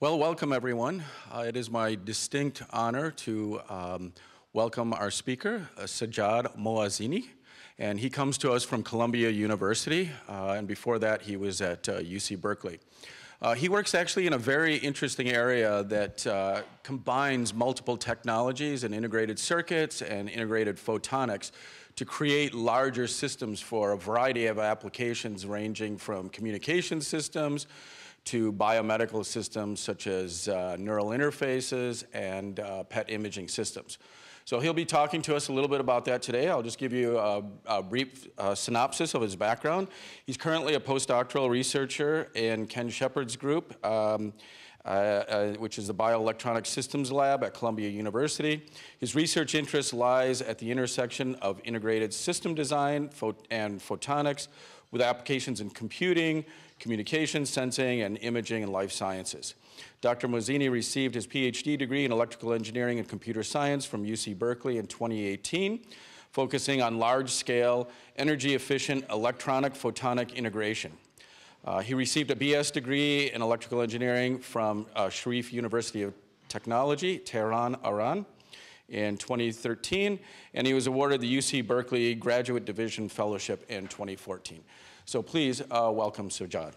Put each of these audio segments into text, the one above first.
Well, welcome everyone. Uh, it is my distinct honor to um, welcome our speaker, uh, Sajjad Moazeni. And he comes to us from Columbia University, uh, and before that he was at UC uh, Berkeley. Uh, he works actually in a very interesting area that uh, combines multiple technologies and integrated circuits and integrated photonics to create larger systems for a variety of applications ranging from communication systems to biomedical systems such as uh, neural interfaces and uh, PET imaging systems. So he'll be talking to us a little bit about that today. I'll just give you a, a brief uh, synopsis of his background. He's currently a postdoctoral researcher in Ken Shepard's group, um, uh, uh, which is the Bioelectronic Systems Lab at Columbia University. His research interest lies at the intersection of integrated system design and photonics with applications in computing, communication, sensing, and imaging and life sciences. Dr. Moazeni received his PhD degree in electrical engineering and computer science from UC Berkeley in 2018, focusing on large-scale, energy-efficient electronic photonic integration. Uh, he received a BS degree in electrical engineering from uh, Sharif University of Technology, Tehran, Iran, in 2013, and he was awarded the UC Berkeley Graduate Division Fellowship in 2014. So please uh, welcome Sajjad.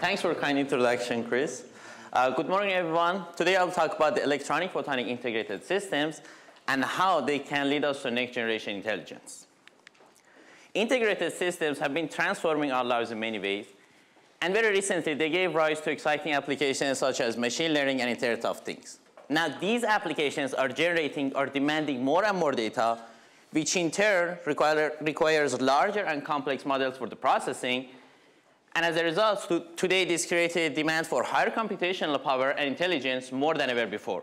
Thanks for a kind introduction, Chris. Uh, good morning, everyone. Today I'll talk about the electronic photonic integrated systems and how they can lead us to next generation intelligence. Integrated systems have been transforming our lives in many ways, and very recently they gave rise to exciting applications such as machine learning and Internet of Things. Now these applications are generating or demanding more and more data, which in turn require, requires larger and complex models for the processing, and as a result, today this created demand for higher computational power and intelligence more than ever before.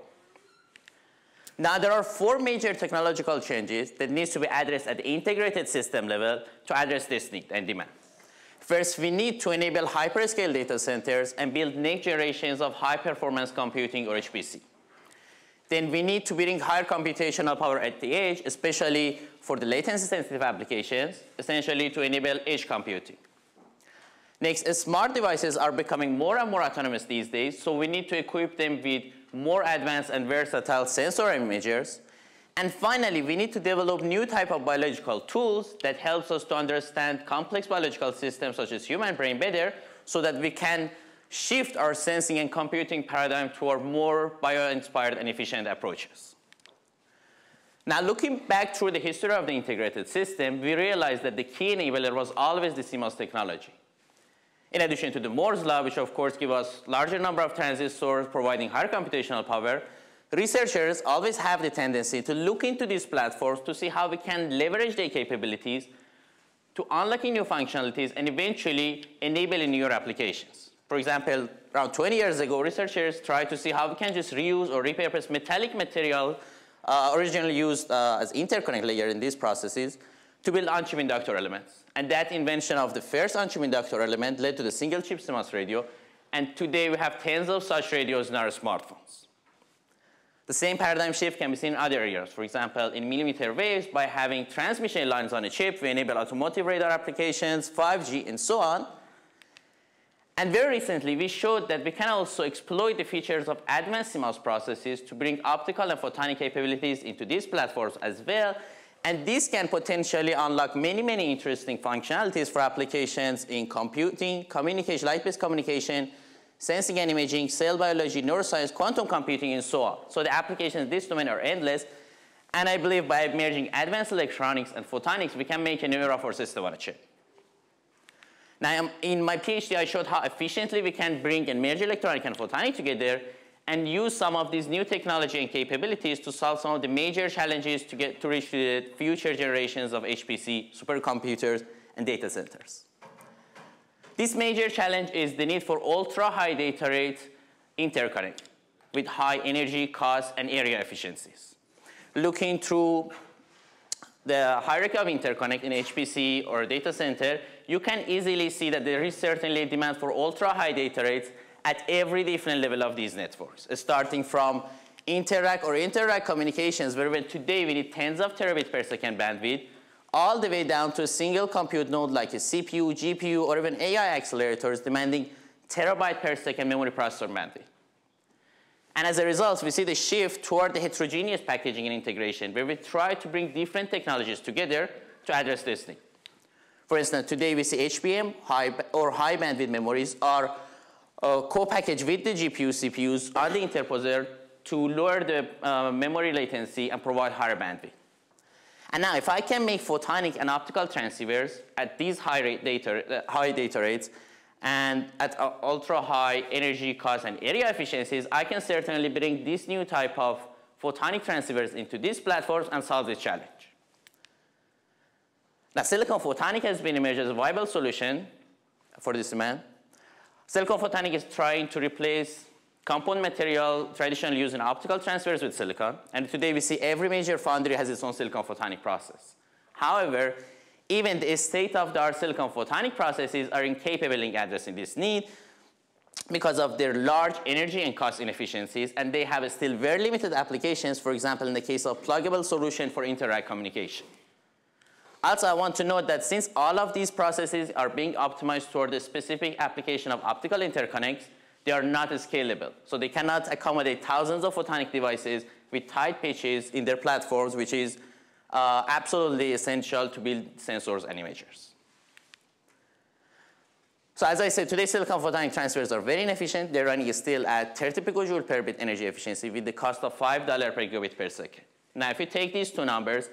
Now there are four major technological changes that needs to be addressed at the integrated system level to address this need and demand. First, we need to enable hyperscale data centers and build next generations of high performance computing or HPC. Then we need to bring higher computational power at the edge, especially for the latency sensitive applications, essentially to enable edge computing. Next, smart devices are becoming more and more autonomous these days, so we need to equip them with more advanced and versatile sensor imagers. And finally, we need to develop new type of biological tools that helps us to understand complex biological systems such as human brain better so that we can shift our sensing and computing paradigm toward more bio-inspired and efficient approaches. Now, looking back through the history of the integrated system, we realized that the key enabler was always the CMOS technology. In addition to the Moore's law, which of course give us larger number of transistors providing higher computational power, researchers always have the tendency to look into these platforms to see how we can leverage their capabilities to unlocking new functionalities and eventually enabling newer applications. For example, around 20 years ago, researchers tried to see how we can just reuse or repurpose metallic material uh, originally used uh, as interconnect layer in these processes to build on-chip inductor elements. And that invention of the first on-chip inductor element led to the single chip CMOS radio. And today we have tens of such radios in our smartphones. The same paradigm shift can be seen in other areas. For example, in millimeter waves, by having transmission lines on a chip, we enable automotive radar applications, 5G, and so on. And very recently, we showed that we can also exploit the features of advanced CMOS processes to bring optical and photonic capabilities into these platforms as well, and this can potentially unlock many, many interesting functionalities for applications in computing, communication, light-based communication, sensing and imaging, cell biology, neuroscience, quantum computing, and so on. So the applications in this domain are endless. And I believe by merging advanced electronics and photonics, we can make an era for system on a chip. Now, in my PhD, I showed how efficiently we can bring and merge electronic and photonic together and use some of these new technology and capabilities to solve some of the major challenges to get to reach the future generations of HPC, supercomputers, and data centers. This major challenge is the need for ultra-high data rate interconnect with high energy, cost, and area efficiencies. Looking through the hierarchy of interconnect in HPC or data center, you can easily see that there is certainly demand for ultra-high data rates at every different level of these networks, starting from inter-rack or intra-rack communications, where today we need tens of terabits per second bandwidth, all the way down to a single compute node like a CPU, GPU, or even AI accelerators demanding terabyte per second memory processor bandwidth. And as a result, we see the shift toward the heterogeneous packaging and integration, where we try to bring different technologies together to address this need. For instance, today we see HBM high or high bandwidth memories are uh, co-packaged with the GPU, CPUs on the interposer to lower the uh, memory latency and provide higher bandwidth. And now if I can make photonic and optical transceivers at these high, rate data, uh, high data rates and at uh, ultra high energy cost and area efficiencies, I can certainly bring this new type of photonic transceivers into these platforms and solve this challenge. Now, silicon photonic has been emerged as a viable solution for this demand. Silicon photonic is trying to replace component material traditionally used in optical transceivers with silicon. And today we see every major foundry has its own silicon photonic process. However, even the state-of-the-art silicon photonic processes are incapable in addressing this need because of their large energy and cost inefficiencies, and they have still very limited applications, for example, in the case of pluggable solution for inter-rack communication. Also, I want to note that since all of these processes are being optimized toward the specific application of optical interconnects, they are not scalable. So they cannot accommodate thousands of photonic devices with tight pitches in their platforms, which is uh, absolutely essential to build sensors and imagers. So as I said, today silicon photonic transceivers are very inefficient. They're running still at 30 picojoule per bit energy efficiency with the cost of $5 per gigabit per second. Now, if you take these two numbers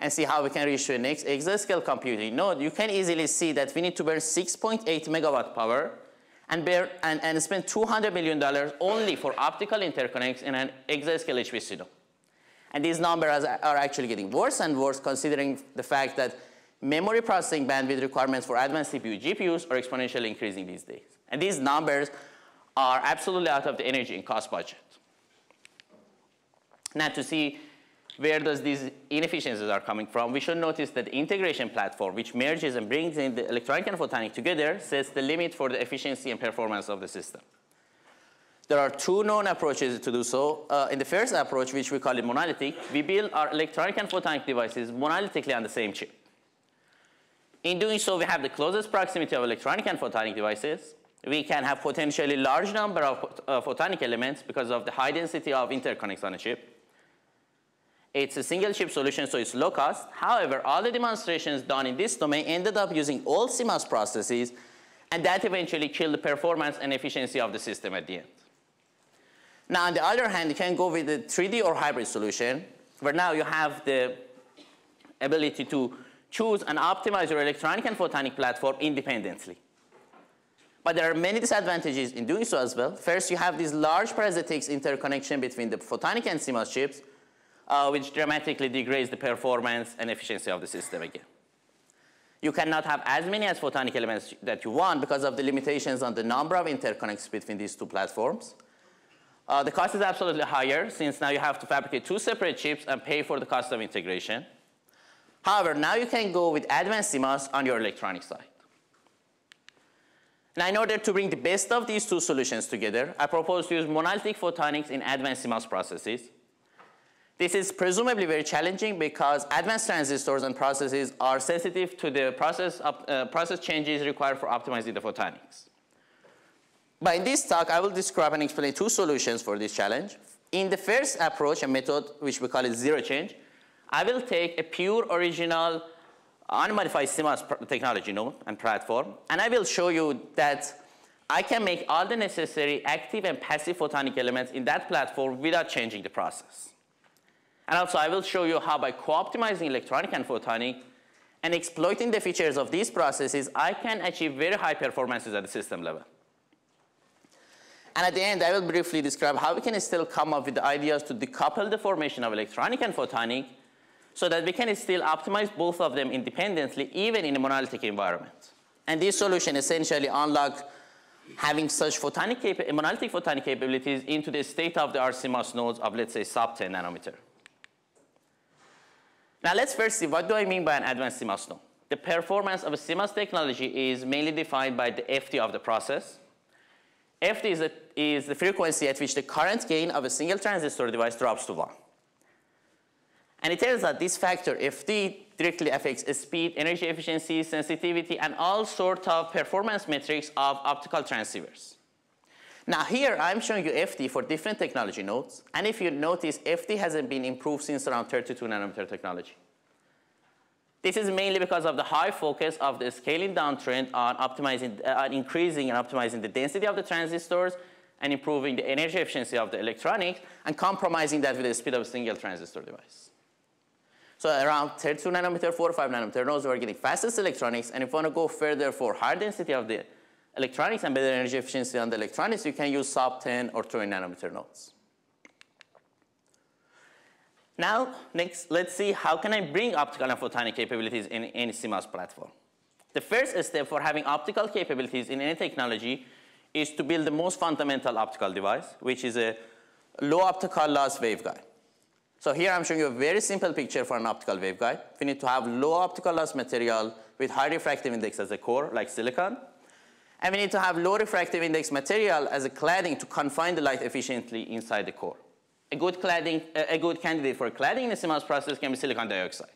and see how we can reach to an exascale computing node, you can easily see that we need to burn 6.8 megawatt power and, bear, and, and spend $200 million only for optical interconnects in an exascale HPC node. And these numbers are actually getting worse and worse considering the fact that memory processing bandwidth requirements for advanced CPU GPUs are exponentially increasing these days. And these numbers are absolutely out of the energy and cost budget. Now to see where does these inefficiencies are coming from, we should notice that the integration platform, which merges and brings in the electronic and photonic together, sets the limit for the efficiency and performance of the system. There are two known approaches to do so. Uh, in the first approach, which we call it monolithic, we build our electronic and photonic devices monolithically on the same chip. In doing so, we have the closest proximity of electronic and photonic devices. We can have potentially large number of uh, photonic elements because of the high density of interconnects on a chip. It's a single chip solution, so it's low cost. However, all the demonstrations done in this domain ended up using all CMOS processes, and that eventually killed the performance and efficiency of the system at the end. Now, on the other hand, you can go with a 3D or hybrid solution, where now you have the ability to choose and optimize your electronic and photonic platform independently. But there are many disadvantages in doing so as well. First, you have this large parasitics interconnection between the photonic and CMOS chips, uh, which dramatically degrades the performance and efficiency of the system again. You cannot have as many as photonic elements that you want because of the limitations on the number of interconnects between these two platforms. Uh, the cost is absolutely higher since now you have to fabricate two separate chips and pay for the cost of integration. However, now you can go with advanced CMOS on your electronic side. Now, in order to bring the best of these two solutions together, I propose to use monolithic photonics in advanced CMOS processes. This is presumably very challenging because advanced transistors and processes are sensitive to the process, uh, process changes required for optimizing the photonics. But in this talk, I will describe and explain two solutions for this challenge. In the first approach, a method which we call it zero change, I will take a pure original unmodified CMOS technology node and platform, and I will show you that I can make all the necessary active and passive photonic elements in that platform without changing the process. And also I will show you how by co-optimizing electronic and photonic and exploiting the features of these processes, I can achieve very high performances at the system level. And at the end, I will briefly describe how we can still come up with ideas to decouple the formation of electronic and photonic so that we can still optimize both of them independently, even in a monolithic environment. And this solution essentially unlocks having such photonic monolithic photonic capabilities into the state-of-the-art nodes of, let's say, sub 10 nanometer. Now let's first see what do I mean by an advanced CMOS node. The performance of a CMOS technology is mainly defined by the FT of the process. FT is, is the frequency at which the current gain of a single transistor device drops to 1. And it turns out this factor, FT, directly affects speed, energy efficiency, sensitivity, and all sorts of performance metrics of optical transceivers. Now here, I'm showing you FT for different technology nodes. And if you notice, FT hasn't been improved since around 32 nanometer technology. This is mainly because of the high focus of the scaling down trend on optimizing, uh, on increasing and optimizing the density of the transistors and improving the energy efficiency of the electronics and compromising that with the speed of a single transistor device. So around 32 nanometer, 4 or 5 nanometer nodes, we're getting fastest electronics. And if you want to go further for higher density of the electronics and better energy efficiency on the electronics, you can use sub 10 or 20 nanometer nodes. Now, next, let's see how can I bring optical and photonic capabilities in any CMOS platform. The first step for having optical capabilities in any technology is to build the most fundamental optical device, which is a low optical loss waveguide. So here I'm showing you a very simple picture for an optical waveguide. We need to have low optical loss material with high refractive index as a core, like silicon. And we need to have low refractive index material as a cladding to confine the light efficiently inside the core. A good, cladding, a good candidate for cladding in a CMOS process can be silicon dioxide.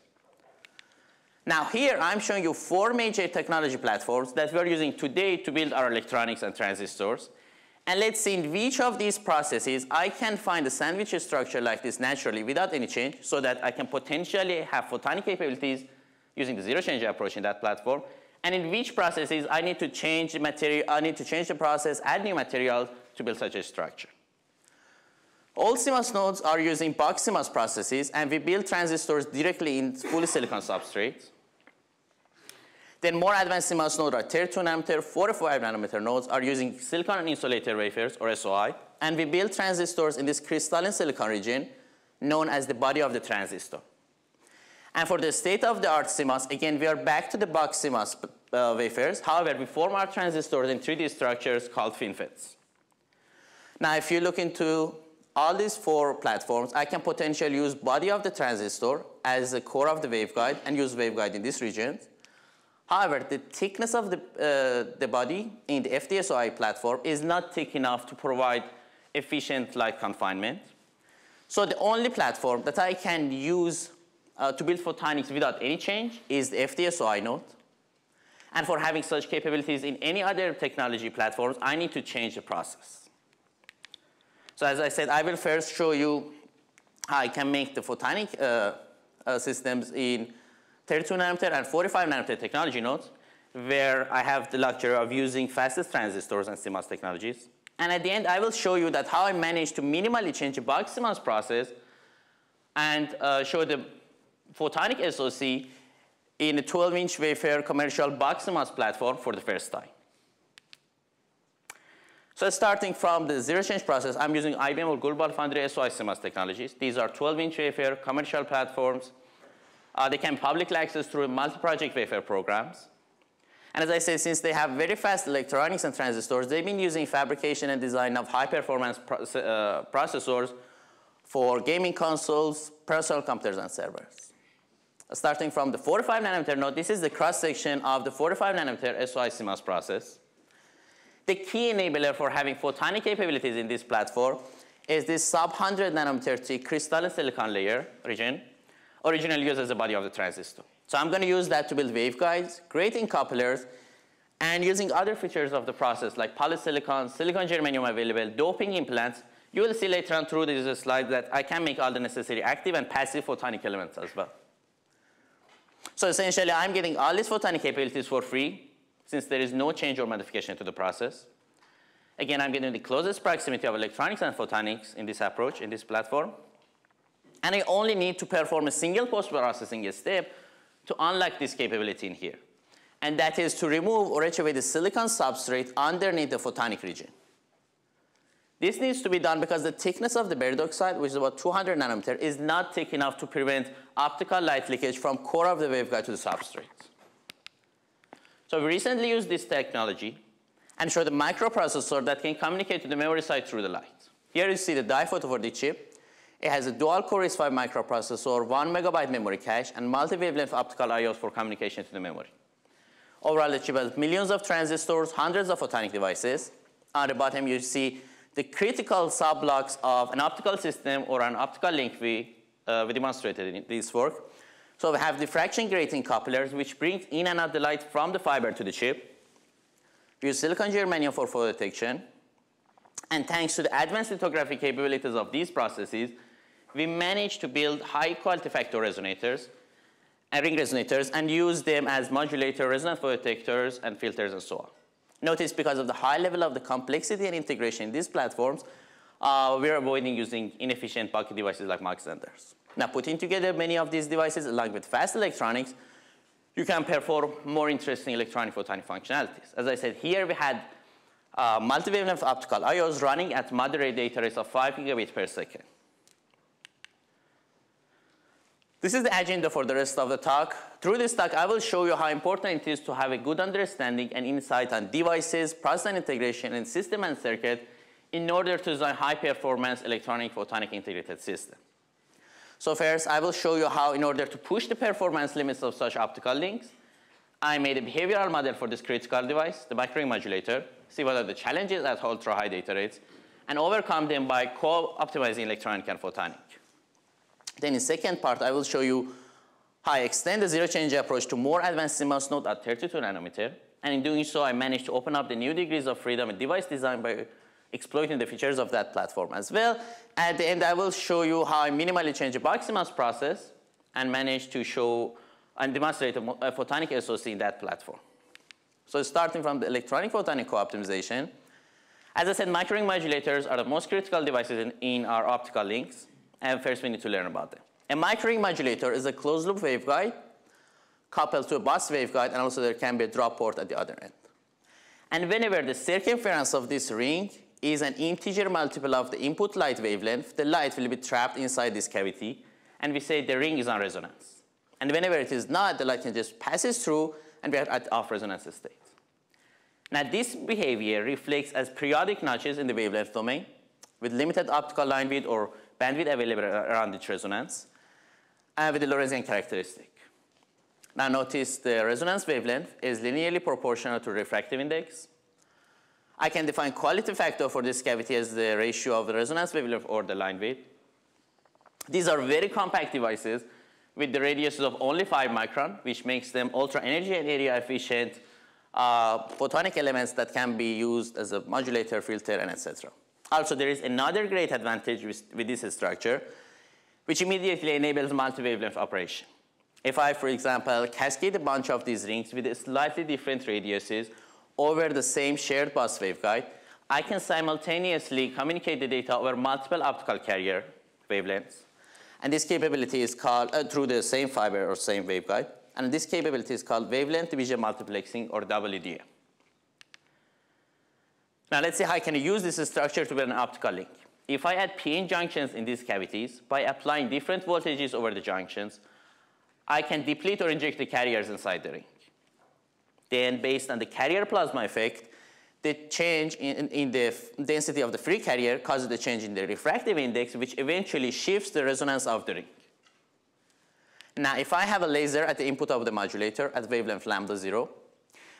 Now here I'm showing you four major technology platforms that we're using today to build our electronics and transistors. And let's see in which of these processes I can find a sandwich structure like this naturally without any change so that I can potentially have photonic capabilities using the zero change approach in that platform and in which processes I need to change the material, I need to change the process, add new material to build such a structure. All CMOS nodes are using bulk CMOS processes, and we build transistors directly in fully silicon substrates. Then more advanced CMOS nodes are 32 nanometer, 45 nanometer nodes are using silicon and insulator wafers, or SOI, and we build transistors in this crystalline silicon region known as the body of the transistor. And for the state-of-the-art CMOS, again, we are back to the bulk CMOS uh, wafers. However, we form our transistors in 3D structures called FinFETs. Now, if you look into all these four platforms, I can potentially use body of the transistor as the core of the waveguide and use waveguide in this region. However, the thickness of the, uh, the body in the FDSOI platform is not thick enough to provide efficient light confinement. So the only platform that I can use uh, to build photonics without any change is the FDSOI node. And for having such capabilities in any other technology platforms, I need to change the process. So as I said, I will first show you how I can make the photonic uh, uh, systems in 32 nanometer and 45 nanometer technology nodes, where I have the luxury of using fastest transistors and CMOS technologies. And at the end, I will show you that how I managed to minimally change the bulk CMOS process and uh, show the photonic SOC in a 12-inch wafer commercial bulk CMOS platform for the first time. So starting from the zero change process, I'm using IBM or Global Foundry SOI CMOS technologies. These are 12-inch wafer commercial platforms. Uh, they can publicly access through multi-project wafer programs. And as I said, since they have very fast electronics and transistors, they've been using fabrication and design of high-performance pro uh, processors for gaming consoles, personal computers, and servers starting from the 45 nanometer node, this is the cross-section of the 45 nanometer SOI CMOS process. The key enabler for having photonic capabilities in this platform is this sub-100 nanometer thick crystalline silicon layer region, originally used as the body of the transistor. So I'm going to use that to build waveguides, grating couplers, and using other features of the process like polysilicon, silicon germanium available, doping implants. You will see later on through this slide that I can make all the necessary active and passive photonic elements as well. So essentially, I'm getting all these photonic capabilities for free since there is no change or modification to the process. Again, I'm getting the closest proximity of electronics and photonics in this approach, in this platform. And I only need to perform a single post-processing step to unlock this capability in here. And that is to remove or away the silicon substrate underneath the photonic region. This needs to be done because the thickness of the buried oxide, which is about 200 nanometer, is not thick enough to prevent optical light leakage from core of the waveguide to the substrate. So we recently used this technology and showed a microprocessor that can communicate to the memory side through the light. Here you see the die photo for the chip. It has a dual core RISC-V microprocessor, one megabyte memory cache, and multi-wavelength optical IOs for communication to the memory. Overall, the chip has millions of transistors, hundreds of photonic devices. On the bottom, you see the critical subblocks of an optical system or an optical link we, uh, we demonstrated in this work. So we have diffraction grating couplers, which brings in and out the light from the fiber to the chip. We use silicon germanium for photo detection. And thanks to the advanced lithography capabilities of these processes, we managed to build high quality factor resonators and ring resonators and use them as modulator resonant photodetectors and filters and so on. Notice because of the high level of the complexity and integration in these platforms, uh, we're avoiding using inefficient bulky devices like Mach Zehnders. Now, putting together many of these devices along with fast electronics, you can perform more interesting electronic photonic functionalities. As I said, here we had uh, multi-wavelength optical IOs running at moderate data rates of 5 gigabits per second. This is the agenda for the rest of the talk. Through this talk, I will show you how important it is to have a good understanding and insight on devices, process and integration, and system and circuit in order to design high-performance electronic photonic integrated system. So first, I will show you how in order to push the performance limits of such optical links, I made a behavioral model for this critical device, the microring modulator, see what are the challenges at ultra-high data rates, and overcome them by co-optimizing electronic and photonic. Then in second part, I will show you how I extend the zero change approach to more advanced CMOS node at 32 nanometer. And in doing so, I managed to open up the new degrees of freedom in device design by exploiting the features of that platform as well. At the end, I will show you how I minimally change the bulk CMOS process and manage to show and demonstrate a, a photonic SOC in that platform. So starting from the electronic photonic co-optimization, as I said, microring modulators are the most critical devices in, in our optical links and first we need to learn about them. A microring modulator is a closed loop waveguide coupled to a bus waveguide, and also there can be a drop port at the other end. And whenever the circumference of this ring is an integer multiple of the input light wavelength, the light will be trapped inside this cavity, and we say the ring is on resonance. And whenever it is not, the light just passes through, and we are at off resonance state. Now this behavior reflects as periodic notches in the wavelength domain with limited optical line width or bandwidth available around each resonance, and with the Lorentzian characteristic. Now notice the resonance wavelength is linearly proportional to refractive index. I can define quality factor for this cavity as the ratio of the resonance wavelength or the line width. These are very compact devices with the radiuses of only 5 micron, which makes them ultra energy and area efficient uh, photonic elements that can be used as a modulator, filter, and etc. Also, there is another great advantage with, with this structure, which immediately enables multi-wavelength operation. If I, for example, cascade a bunch of these rings with slightly different radiuses over the same shared bus waveguide, I can simultaneously communicate the data over multiple optical carrier wavelengths. And this capability is called, uh, through the same fiber or same waveguide, and this capability is called wavelength division multiplexing or WDM. Now let's see how I can use this structure to build an optical link. If I add p-n junctions in these cavities, by applying different voltages over the junctions, I can deplete or inject the carriers inside the ring. Then based on the carrier plasma effect, the change in, in, the density of the free carrier causes the change in the refractive index, which eventually shifts the resonance of the ring. Now, if I have a laser at the input of the modulator at wavelength lambda zero,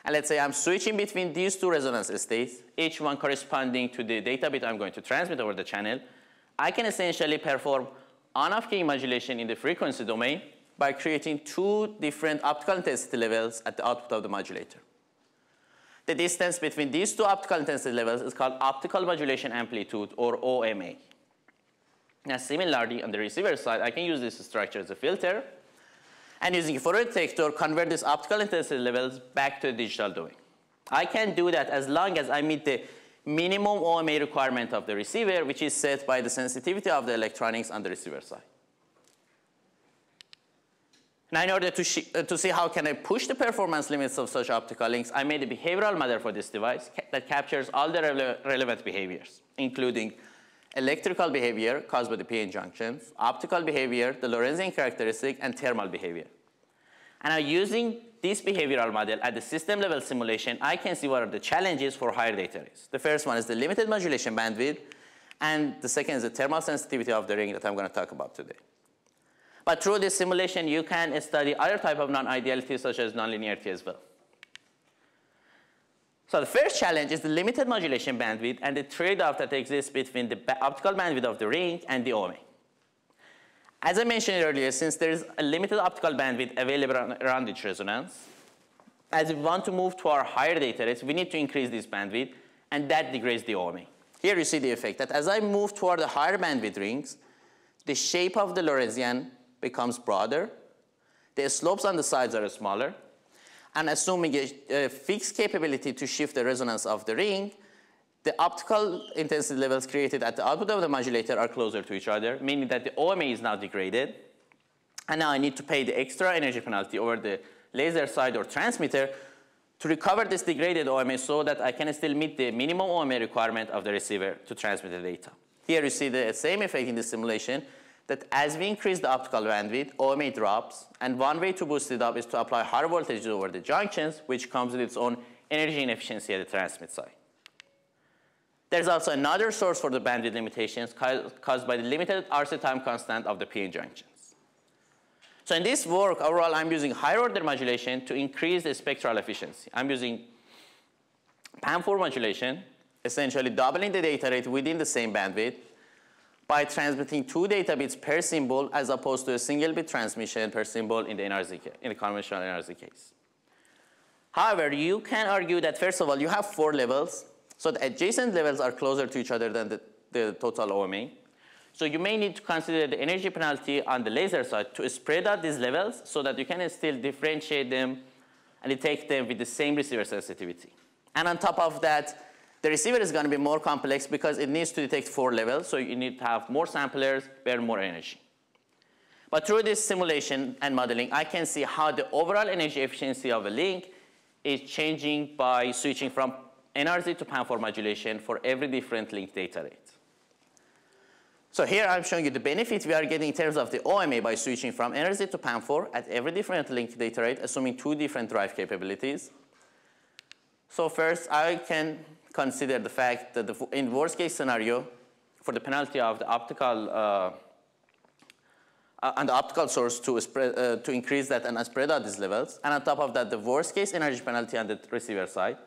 and let's say I'm switching between these two resonance states, each one corresponding to the data bit I'm going to transmit over the channel. I can essentially perform on-off key modulation in the frequency domain by creating two different optical intensity levels at the output of the modulator. The distance between these two optical intensity levels is called optical modulation amplitude, or OMA. Now, similarly, on the receiver side, I can use this structure as a filter, and using a photodetector, convert these optical intensity levels back to digital domain. I can do that as long as I meet the minimum OMA requirement of the receiver, which is set by the sensitivity of the electronics on the receiver side. Now, in order to, uh, to see how can I push the performance limits of such optical links, I made a behavioral model for this device ca that captures all the re relevant behaviors, including electrical behavior caused by the p-n junctions, optical behavior, the Lorentzian characteristic, and thermal behavior. And now using this behavioral model at the system level simulation, I can see what are the challenges for higher data rates. The first one is the limited modulation bandwidth, and the second is the thermal sensitivity of the ring that I'm going to talk about today. But through this simulation, you can study other type of non-idealities such as nonlinearity as well. So the first challenge is the limited modulation bandwidth and the trade-off that exists between the optical bandwidth of the ring and the OMA. As I mentioned earlier, since there is a limited optical bandwidth available around each resonance, as we want to move to our higher data rates, we need to increase this bandwidth, and that degrades the OMA. Here you see the effect that as I move toward the higher bandwidth rings, the shape of the Lorentzian becomes broader, the slopes on the sides are smaller, and assuming a, a fixed capability to shift the resonance of the ring, the optical intensity levels created at the output of the modulator are closer to each other, meaning that the OMA is now degraded. And now I need to pay the extra energy penalty over the laser side or transmitter to recover this degraded OMA so that I can still meet the minimum OMA requirement of the receiver to transmit the data. Here you see the same effect in the simulation that as we increase the optical bandwidth, OMA drops, and one way to boost it up is to apply higher voltages over the junctions, which comes with its own energy inefficiency at the transmit side. There's also another source for the bandwidth limitations caused by the limited RC time constant of the PN junctions. So in this work, overall, I'm using higher order modulation to increase the spectral efficiency. I'm using PAM4 modulation, essentially doubling the data rate within the same bandwidth by transmitting two data bits per symbol as opposed to a single bit transmission per symbol in the, NRZ, in the conventional NRZ case. However, you can argue that first of all, you have four levels so the adjacent levels are closer to each other than the, the total OMA. So you may need to consider the energy penalty on the laser side to spread out these levels so that you can still differentiate them and detect them with the same receiver sensitivity. And on top of that, the receiver is going to be more complex because it needs to detect four levels, so you need to have more samplers, burn more energy. But through this simulation and modeling, I can see how the overall energy efficiency of a link is changing by switching from NRZ to PAM4 modulation for every different link data rate. So here I'm showing you the benefit we are getting in terms of the OMA by switching from NRZ to PAM4 at every different link data rate, assuming two different drive capabilities. So first, I can consider the fact that the, in worst case scenario, for the penalty of the optical uh, uh, and the optical source to, spread, uh, to increase that and spread out these levels. And on top of that, the worst case energy penalty on the receiver side.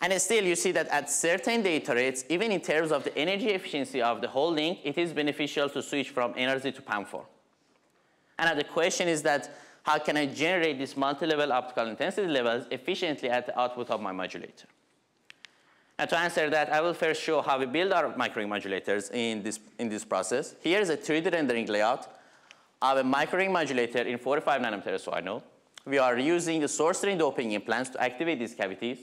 And still, you see that at certain data rates, even in terms of the energy efficiency of the whole link, it is beneficial to switch from NRZ to PAM4. And the question is that, how can I generate these multi-level optical intensity levels efficiently at the output of my modulator? And to answer that, I will first show how we build our microring modulators in this, in this process. Here's a 3D rendering layout of a microring modulator in 45 nanometer SOI node. We are using the source drain doping implants to activate these cavities.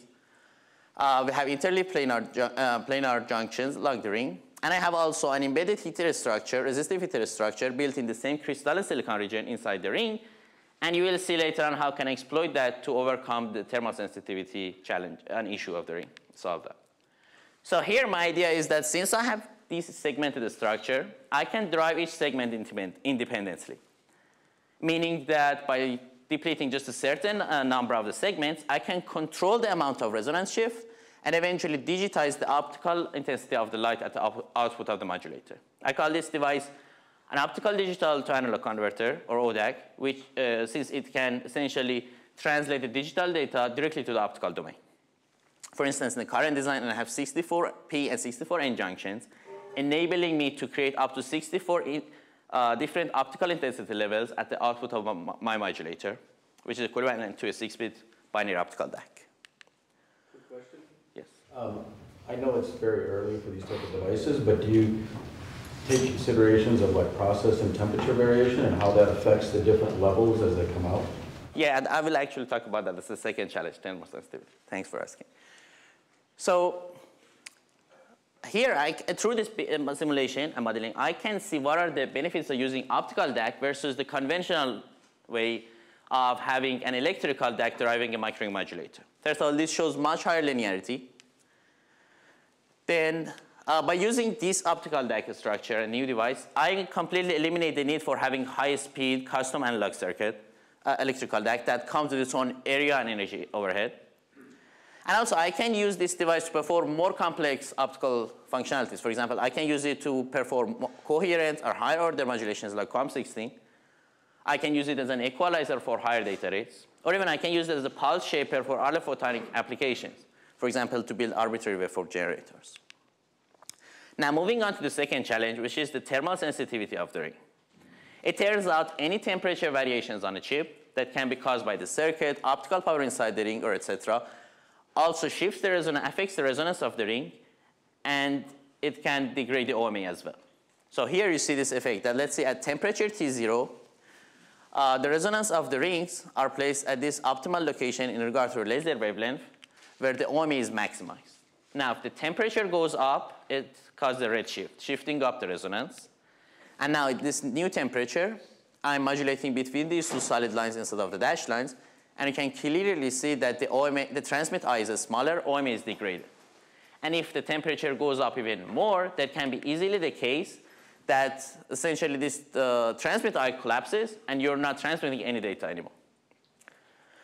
Uh, we have interleaved planar, uh, planar junctions along the ring. And I have also an embedded heater structure, resistive heater structure, built in the same crystalline silicon region inside the ring. And you will see later on how can I exploit that to overcome the thermal sensitivity challenge, an issue of the ring, solve that. So here my idea is that since I have this segmented structure, I can drive each segment independently. Meaning that by depleting just a certain uh, number of the segments, I can control the amount of resonance shift and eventually digitize the optical intensity of the light at the output of the modulator. I call this device an optical digital to analog converter, or ODAC, which, uh, since it can essentially translate the digital data directly to the optical domain. For instance, in the current design, I have 64P and 64N junctions, enabling me to create up to 64 uh, different optical intensity levels at the output of my, my modulator, which is equivalent to a 6-bit binary optical DAC. Quick question? Yes. Um, I know it's very early for these type of devices, but do you take considerations of like process and temperature variation and how that affects the different levels as they come out? Yeah, and I will actually talk about that. That's the second challenge, thermal sensitivity. Thanks for asking. So here, I, through this uh, simulation and modeling, I can see what are the benefits of using optical DAC versus the conventional way of having an electrical DAC deriving a microring modulator. First of all, this shows much higher linearity. Then, uh, by using this optical DAC structure, a new device, I completely eliminate the need for having high-speed custom analog circuit, uh, electrical DAC that comes with its own area and energy overhead. And also, I can use this device to perform more complex optical functionalities. For example, I can use it to perform coherent or higher order modulations like QAM16. I can use it as an equalizer for higher data rates. Or even I can use it as a pulse shaper for other photonic applications. For example, to build arbitrary waveform generators. Now, moving on to the second challenge, which is the thermal sensitivity of the ring. It turns out any temperature variations on a chip that can be caused by the circuit, optical power inside the ring, or etc., also shifts the resonance, affects the resonance of the ring, and it can degrade the OMA as well. So here you see this effect that let's say at temperature T0, uh, the resonance of the rings are placed at this optimal location in regard to laser wavelength where the OMA is maximized. Now, if the temperature goes up, it causes a redshift, shifting up the resonance. And now at this new temperature, I'm modulating between these two solid lines instead of the dashed lines, and you can clearly see that the OMA, the transmit eye is smaller, OMA is degraded. And if the temperature goes up even more, that can be easily the case that essentially this uh, transmit eye collapses and you're not transmitting any data anymore.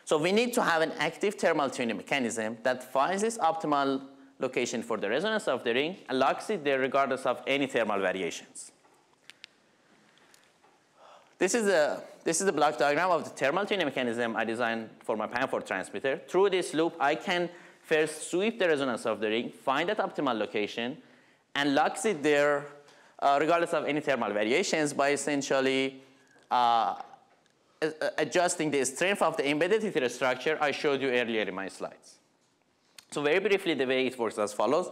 So we need to have an active thermal tuning mechanism that finds this optimal location for the resonance of the ring and locks it there regardless of any thermal variations. This is a this is the block diagram of the thermal tuning mechanism I designed for my PAM4 transmitter. Through this loop, I can first sweep the resonance of the ring, find that optimal location, and locks it there uh, regardless of any thermal variations by essentially uh, adjusting the strength of the embedded heater structure I showed you earlier in my slides. So very briefly, the way it works as follows.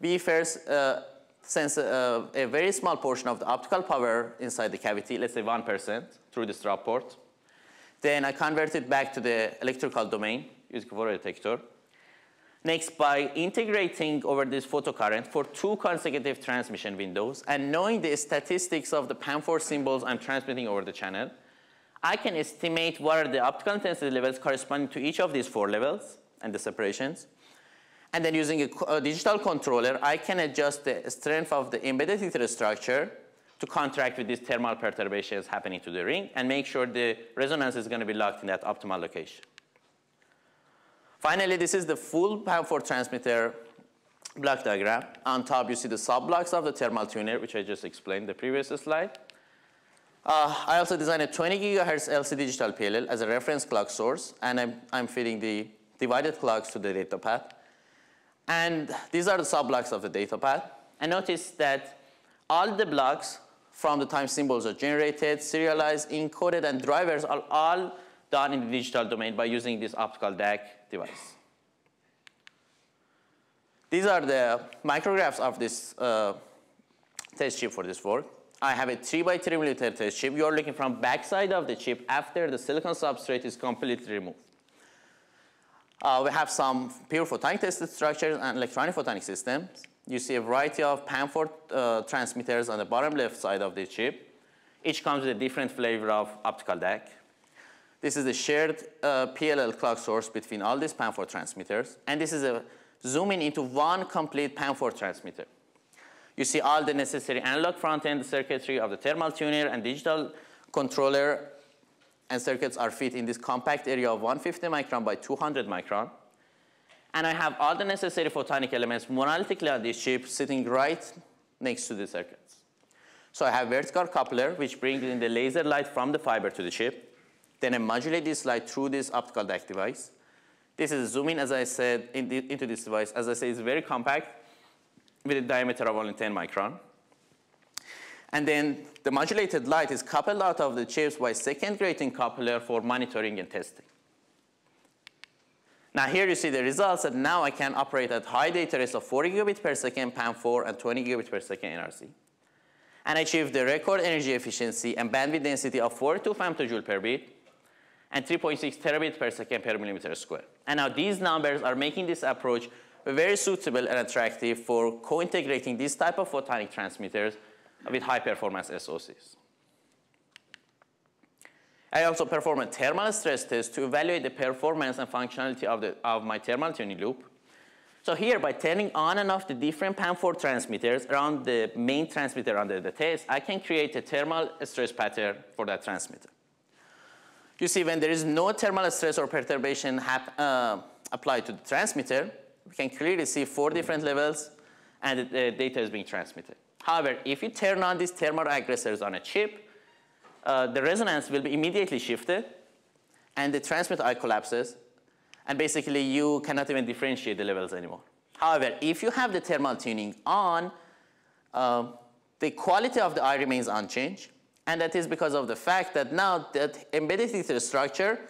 We first uh, sense a, uh, a, very small portion of the optical power inside the cavity, let's say 1% through the drop port. Then I convert it back to the electrical domain using a photodetector. Next, by integrating over this photocurrent for two consecutive transmission windows and knowing the statistics of the PAM4 symbols I'm transmitting over the channel, I can estimate what are the optical intensity levels corresponding to each of these four levels and the separations. And then using a, a digital controller, I can adjust the strength of the embedded heater structure to contract with these thermal perturbations happening to the ring and make sure the resonance is going to be locked in that optimal location. Finally, this is the full PAM4 transmitter block diagram. On top, you see the sub-blocks of the thermal tuner, which I just explained the previous slide. Uh, I also designed a 20 gigahertz LC digital PLL as a reference clock source, and I'm, I'm feeding the divided clocks to the data path. And these are the sub-blocks of the data path. And notice that all the blocks from the time symbols are generated, serialized, encoded, and drivers are all done in the digital domain by using this optical DAC device. These are the micrographs of this uh, test chip for this work. I have a 3 by 3 millimeter test chip. You are looking from backside of the chip after the silicon substrate is completely removed. Uh, we have some pure photonic tested structures and electronic photonic systems. You see a variety of PAM4 uh, transmitters on the bottom left side of the chip. Each comes with a different flavor of optical DAC. This is the shared uh, PLL clock source between all these PAM4 transmitters. And this is a zooming into one complete PAM4 transmitter. You see all the necessary analog front-end circuitry of the thermal tuner and digital controller and circuits are fit in this compact area of 150 micron by 200 micron. And I have all the necessary photonic elements monolithically on this chip sitting right next to the circuits. So I have vertical coupler, which brings in the laser light from the fiber to the chip. Then I modulate this light through this optical DAC device. This is zooming, as I said, in the, into this device. As I say, it's very compact with a diameter of only 10 micron. And then the modulated light is coupled out of the chips by second grating coupler for monitoring and testing. Now here you see the results that now I can operate at high data rates of 40 gigabit per second PAM4 and 20 gigabit per second NRZ. And achieve the record energy efficiency and bandwidth density of 42 femtojoule per bit and 3.6 terabit per second per millimeter square. And now these numbers are making this approach very suitable and attractive for co-integrating these type of photonic transmitters with high performance SOCs. I also perform a thermal stress test to evaluate the performance and functionality of, the, of my thermal tuning loop. So here, by turning on and off the different PAM4 transmitters around the main transmitter under the test, I can create a thermal stress pattern for that transmitter. You see, when there is no thermal stress or perturbation uh, applied to the transmitter, we can clearly see four different levels and the data is being transmitted. However, if you turn on these thermal aggressors on a chip, uh, the resonance will be immediately shifted and the transmit eye collapses and basically you cannot even differentiate the levels anymore. However, if you have the thermal tuning on, uh, the quality of the eye remains unchanged And that is because of the fact that now that embedded heater structure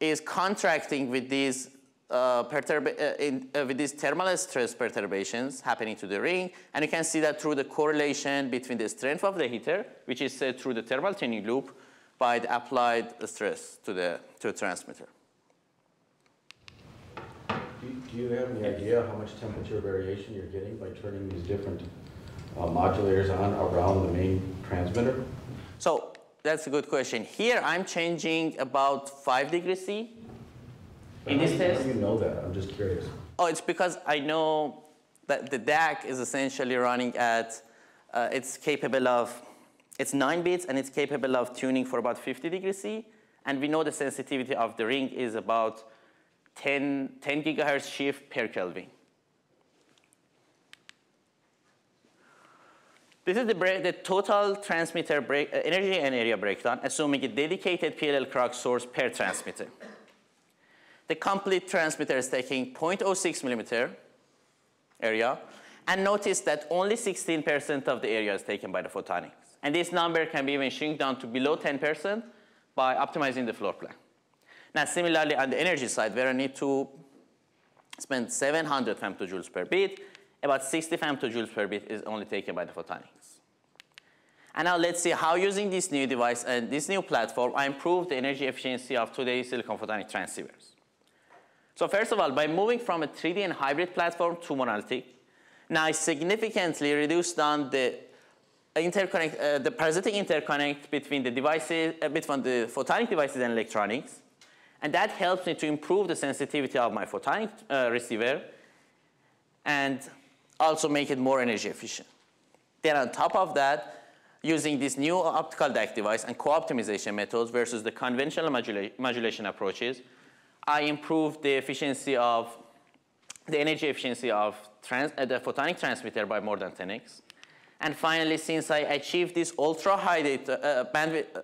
is contracting with these uh, uh, in, uh, with these thermal stress perturbations happening to the ring. And you can see that through the correlation between the strength of the heater, which is set through the thermal tuning loop, by the applied stress to the, to the transmitter. Do, do you have any idea how much temperature variation you're getting by turning these different uh, modulators on around the main transmitter? So that's a good question. Here I'm changing about 5 degrees C in this test. How do you know that? I'm just curious. Oh, it's because I know that the DAC is essentially running at, uh, it's capable of, it's 9 bits and it's capable of tuning for about 50 degrees C. And we know the sensitivity of the ring is about 10, 10 gigahertz shift per Kelvin. This is the, the total transmitter break, uh, energy and area breakdown, assuming a dedicated PLL clock source per transmitter. The complete transmitter is taking 0.06 millimeter area, and notice that only 16% of the area is taken by the photonics. And this number can be even shrink down to below 10% by optimizing the floor plan. Now, similarly, on the energy side, where I need to spend 700 femtojoules per bit, about 60 femtojoules per bit is only taken by the photonics. And now let's see how using this new device and this new platform, I improve the energy efficiency of today's silicon photonic transceivers. So first of all, by moving from a 3D and hybrid platform to monolithic, now I significantly reduced down the interconnect, uh, the parasitic interconnect between the devices, uh, between the photonic devices and electronics. And that helps me to improve the sensitivity of my photonic uh, receiver and also make it more energy efficient. Then on top of that, using this new optical DAC device and co-optimization methods versus the conventional modula modulation approaches, I improved the efficiency of, the energy efficiency of trans, uh, the photonic transmitter by more than 10x. And finally, since I achieved this ultra-high data, uh, bandwidth, uh,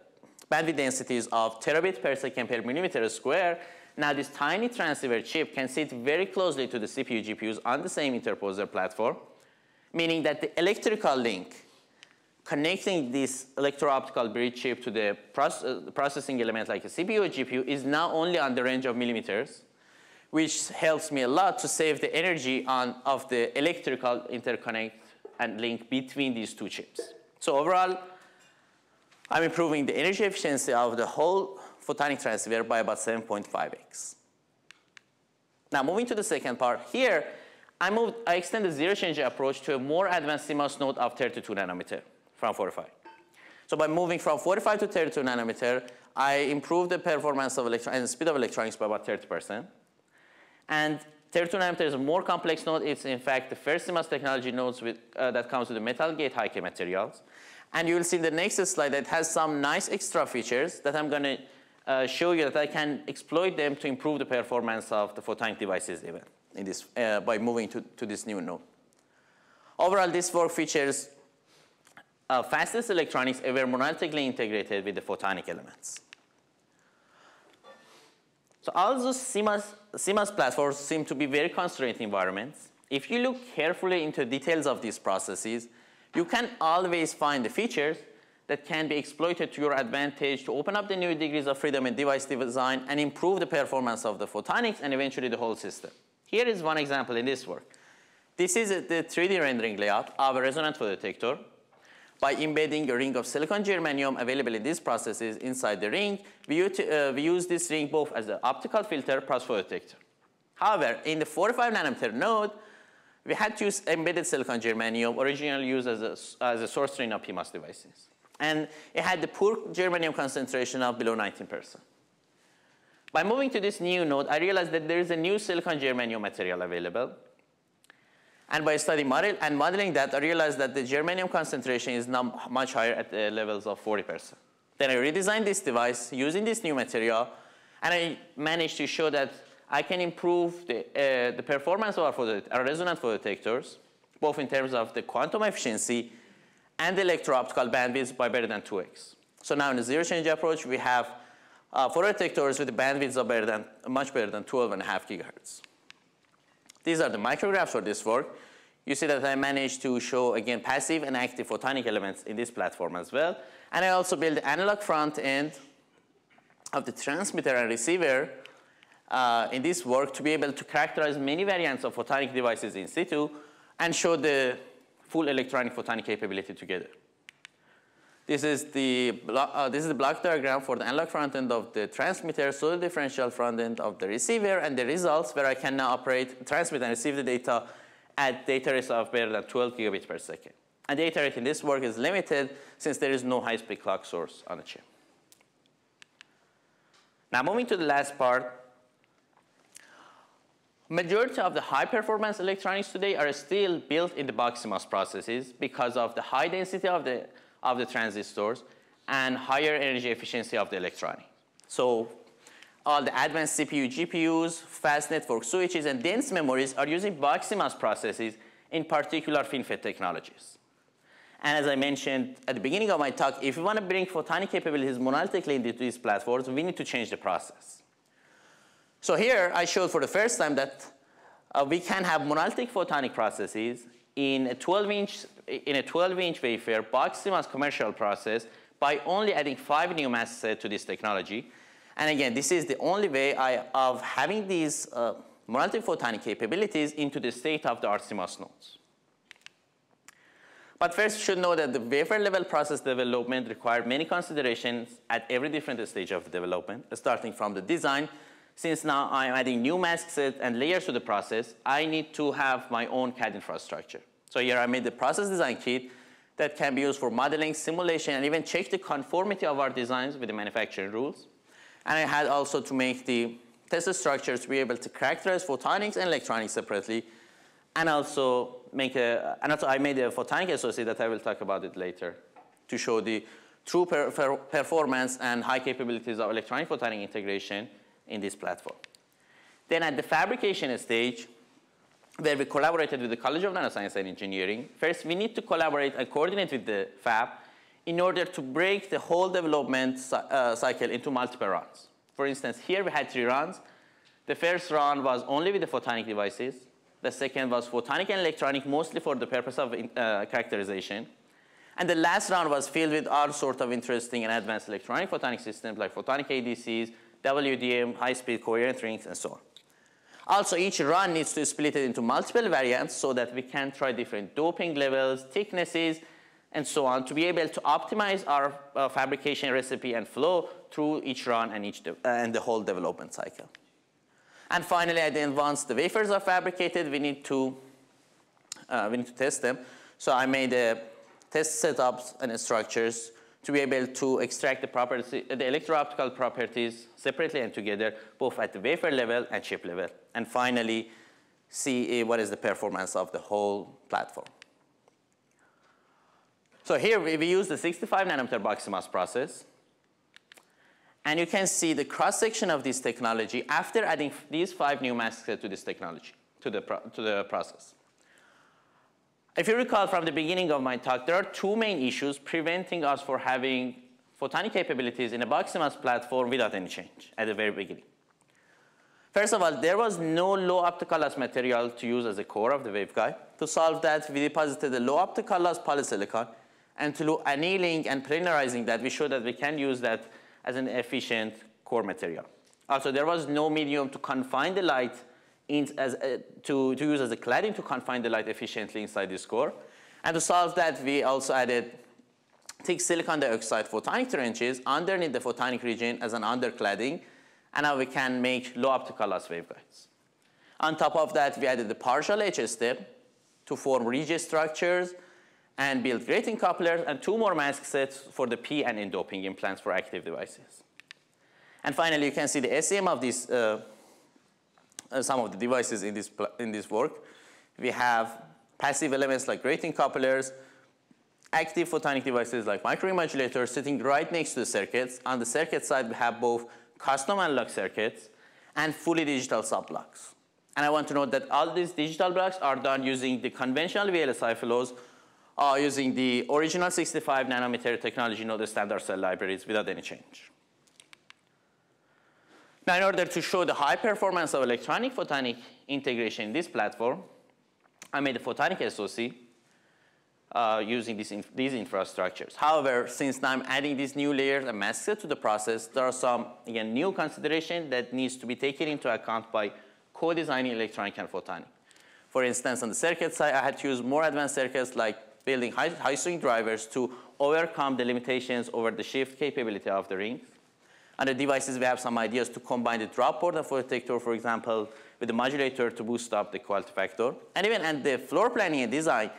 bandwidth densities of terabit per second per millimeter square, now this tiny transceiver chip can sit very closely to the CPU GPUs on the same interposer platform, meaning that the electrical link connecting this electro-optical bridge chip to the, uh, processing element like a CPU or GPU is now only on the range of millimeters, which helps me a lot to save the energy on, of the electrical interconnect and link between these two chips. So overall, I'm improving the energy efficiency of the whole photonic transceiver by about 7.5x. Now moving to the second part, here I, moved, I extend the zero change approach to a more advanced CMOS node of 32 nanometer from 45. So by moving from 45 to 32 nanometer, I improved the performance of and speed of electronics by about 30%. And 32 nanometer is a more complex node. It's in fact the first CMOS technology nodes with, uh, that comes with the metal gate high-k materials. And you will see in the next slide that has some nice extra features that I'm going to uh, show you that I can exploit them to improve the performance of the photonic devices even in this, uh, by moving to, to this new node. Overall, this work features uh, fastest electronics ever monolithically integrated with the photonic elements. So all those CMOS, CMOS platforms seem to be very constrained environments. If you look carefully into details of these processes, you can always find the features that can be exploited to your advantage to open up the new degrees of freedom in device design and improve the performance of the photonics and eventually the whole system. Here is one example in this work. This is the 3D rendering layout of a resonant photodetector by embedding a ring of silicon germanium available in these processes inside the ring, we, uh, we use this ring both as an optical filter plus photodetector. However, in the 45 nanometer node, we had to use embedded silicon germanium, originally used as a, as a source drain of PMOS devices. And it had the poor germanium concentration of below 19%. By moving to this new node, I realized that there is a new silicon germanium material available and by studying model and modeling that, I realized that the germanium concentration is now much higher at the levels of 40%. Then I redesigned this device using this new material, and I managed to show that I can improve the, uh, the performance of our, our resonant photodetectors, both in terms of the quantum efficiency and the electro-optical bandwidth by better than 2x. So now in the zero change approach, we have uh, photodetectors with bandwidths of better than, much better than 12 and a half gigahertz. These are the micrographs for this work. you see that I managed to show, again, passive and active photonic elements in this platform as well. And I also built the analog front end of the transmitter and receiver uh, in this work to be able to characterize many variants of photonic devices in situ and show the full electronic photonic capability together. This is the, uh, this is the block diagram for the analog front end of the transmitter, so the differential front end of the receiver, and the results where I can now operate, transmit, and receive the data at data rates of better than 12 gigabits per second. And data rate in this work is limited since there is no high-speed clock source on the chip. Now moving to the last part, majority of the high-performance electronics today are still built in the bulk CMOS processes because of the high density of the of the transistors and higher energy efficiency of the electronic. So all the advanced CPU, GPUs, fast network switches, and dense memories are using bulk CMOS processes, in particular FinFET technologies. And as I mentioned at the beginning of my talk, if we want to bring photonic capabilities monolithically into these platforms, we need to change the process. So here I showed for the first time that uh, we can have monolithic photonic processes in a 12-inch in a 12-inch wafer bulk CMOS commercial process by only adding five new masks to this technology. And again, this is the only way I, of having these uh, monolithic photonic capabilities into the state-of-the-art CMOS nodes. But first, you should know that the wafer-level process development required many considerations at every different stage of development, starting from the design. Since now I'm adding new mask sets and layers to the process, I need to have my own CAD infrastructure. So here I made the process design kit that can be used for modeling, simulation, and even check the conformity of our designs with the manufacturing rules. And I had also to make the test structures to be able to characterize photonics and electronics separately, and also make a, and also I made a photonic SoC that I will talk about it later to show the true per, per performance and high capabilities of electronic photonic integration in this platform. Then at the fabrication stage, where we collaborated with the College of Nanoscience and Engineering. First, we need to collaborate and coordinate with the fab in order to break the whole development uh, cycle into multiple runs. For instance, here we had three runs. The first run was only with the photonic devices. The second was photonic and electronic, mostly for the purpose of uh, characterization. And the last round was filled with all sorts of interesting and advanced electronic photonic systems like photonic ADCs, WDM, high-speed coherent rings, and so on. Also, each run needs to be split it into multiple variants so that we can try different doping levels, thicknesses, and so on to be able to optimize our uh, fabrication recipe and flow through each run and, each uh, and the whole development cycle. And finally, at the end, once the wafers are fabricated, we need to, uh, we need to test them. So I made a test setups and structures to be able to extract the, property, the electro-optical properties separately and together, both at the wafer level and chip level. And finally, see eh, what is the performance of the whole platform. So here we, we use the 65 nanometer bulk CMOS process. And you can see the cross-section of this technology after adding these five new masks to this technology, to the, to the process. If you recall from the beginning of my talk, there are two main issues preventing us from having photonic capabilities in a bulk CMOS platform without any change at the very beginning. First of all, there was no low optical loss material to use as a core of the waveguide. To solve that, we deposited a low optical loss polysilicon, and to do annealing and planarizing that, we showed that we can use that as an efficient core material. Also, there was no medium to confine the light in, as, uh, to, to use as a cladding to confine the light efficiently inside this core. And to solve that, we also added thick silicon dioxide photonic trenches underneath the photonic region as an undercladding. And now we can make low optical loss waveguides. On top of that, we added the partial etch step to form ridge structures and build grating couplers and two more mask sets for the P and N doping implants for active devices. And finally, you can see the SEM of these uh, Uh, some of the devices in this, in this work. We have passive elements like grating couplers, active photonic devices like micromodulators sitting right next to the circuits. On the circuit side, we have both custom analog circuits and fully digital sub-blocks. And I want to note that all these digital blocks are done using the conventional VLSI flows or using the original 65 nanometer technology node standard cell libraries without any change. Now, in order to show the high performance of electronic photonic integration in this platform, I made a photonic SoC uh, using these, inf these infrastructures. However, since I'm adding these new layers and masks to the process, there are some, again, new consideration that needs to be taken into account by co-designing electronic and photonic. For instance, on the circuit side, I had to use more advanced circuits like building high, high swing drivers to overcome the limitations over the shift capability of the rings. On the devices, we have some ideas to combine the drop port of photodetector, for example, with the modulator to boost up the quality factor. And even at the floor planning and design,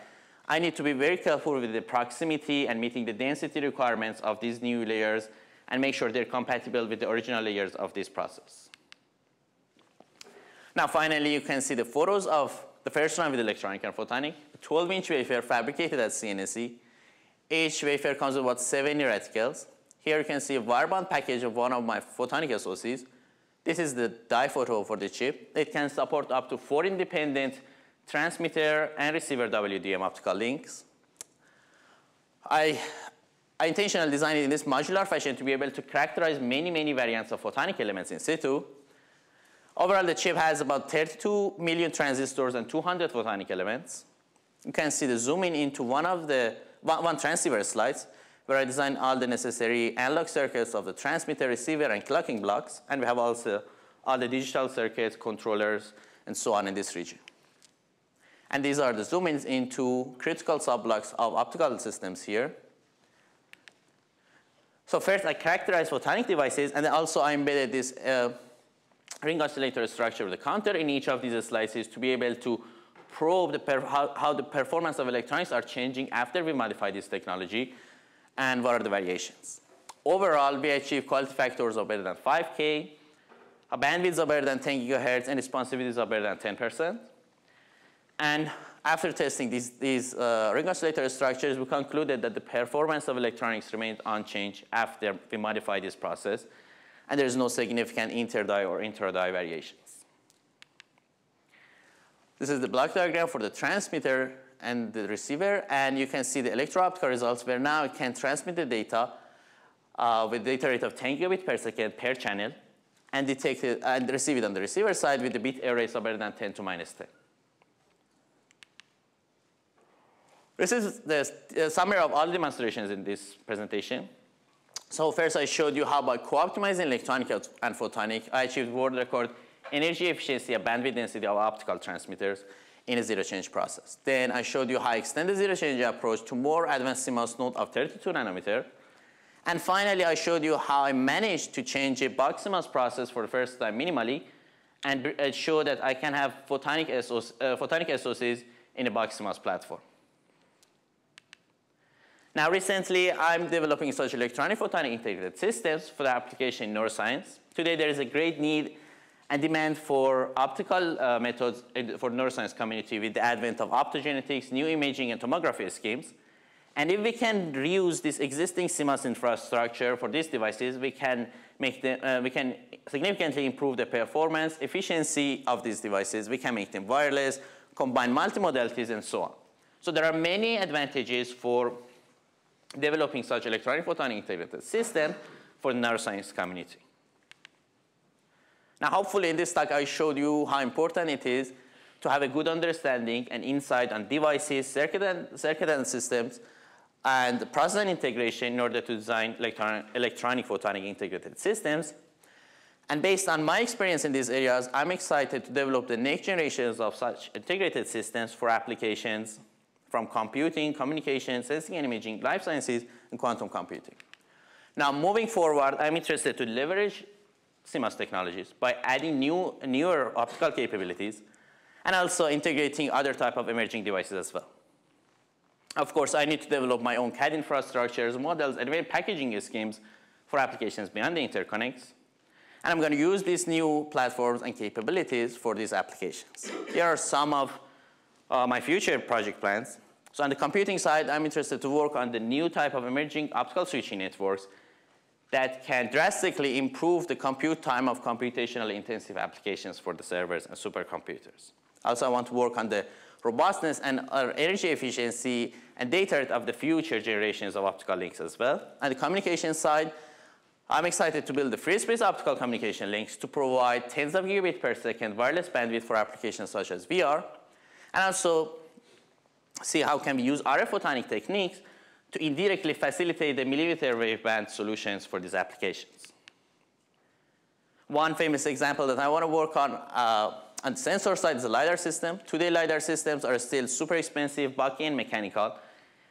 I need to be very careful with the proximity and meeting the density requirements of these new layers and make sure they're compatible with the original layers of this process. Now, finally, you can see the photos of the first run with electronic and photonic, 12-inch wafer fabricated at CNSE. Each wafer comes with about 70 reticles. Here you can see a wire bond package of one of my photonic SoCs. This is the die photo for the chip. It can support up to four independent transmitter and receiver WDM optical links. I, I intentionally designed it in this modular fashion to be able to characterize many, many variants of photonic elements in situ. Overall, the chip has about 32 million transistors and 200 photonic elements. You can see the zooming into one of the one, one transceiver slides where I designed all the necessary analog circuits of the transmitter, receiver, and clocking blocks. And we have also all the digital circuits, controllers, and so on in this region. And these are the zoom-ins into critical subblocks of optical systems here. So first, I characterize photonic devices, and then also I embedded this uh, ring oscillator structure with a counter in each of these slices to be able to probe the how, how the performance of electronics are changing after we modify this technology, and what are the variations. Overall, we achieve quality factors of better than 5K, a bandwidth of better than 10 gigahertz, and responsivities of better than 10%. And after testing these, these uh, structures, we concluded that the performance of electronics remained unchanged after we modified this process, and there's no significant inter-die or intra-die variations. This is the block diagram for the transmitter and the receiver, and you can see the electro-optical results where now it can transmit the data uh, with data rate of 10 gigabit per second per channel, and detect it and receive it on the receiver side with the bit array of better than 10 to minus 10. This is the summary of all the demonstrations in this presentation. So first I showed you how by co-optimizing electronic and photonic, I achieved world record energy efficiency and bandwidth density of optical transmitters in a zero change process. Then I showed you how I extended zero change approach to more advanced CMOS node of 32 nanometer. And finally, I showed you how I managed to change a bulk CMOS process for the first time minimally and show that I can have photonic, SOC, uh, photonic SOCs in a bulk CMOS platform. Now, recently, I'm developing such electronic photonic integrated systems for the application in neuroscience. Today, there is a great need and demand for optical uh, methods for neuroscience community with the advent of optogenetics, new imaging, and tomography schemes. And if we can reuse this existing CMOS infrastructure for these devices, we can, make them, uh, we can significantly improve the performance, efficiency of these devices. We can make them wireless, combine multimodalities, and so on. So there are many advantages for developing such electronic photonic integrated system for the neuroscience community. Now, hopefully in this talk, I showed you how important it is to have a good understanding and insight on devices, circuit and, circuit and systems, and process and integration in order to design electron electronic photonic integrated systems. And based on my experience in these areas, I'm excited to develop the next generations of such integrated systems for applications from computing, communication, sensing and imaging, life sciences, and quantum computing. Now, moving forward, I'm interested to leverage CMOS technologies by adding new, newer optical capabilities and also integrating other type of emerging devices as well. Of course, I need to develop my own CAD infrastructures, models, and even packaging schemes for applications beyond the interconnects. And I'm going to use these new platforms and capabilities for these applications. Here are some of uh, my future project plans. So on the computing side, I'm interested to work on the new type of emerging optical switching networks that can drastically improve the compute time of computationally intensive applications for the servers and supercomputers. Also, I want to work on the robustness and uh, energy efficiency and data rate of the future generations of optical links as well. On the communication side, I'm excited to build the free space optical communication links to provide tens of gigabit per second wireless bandwidth for applications such as VR, and also see how can we use RF photonic techniques to indirectly facilitate the millimeter wave band solutions for these applications. One famous example that I want to work on uh, on the sensor side is the LiDAR system. Today, LiDAR systems are still super expensive, bulky, and mechanical.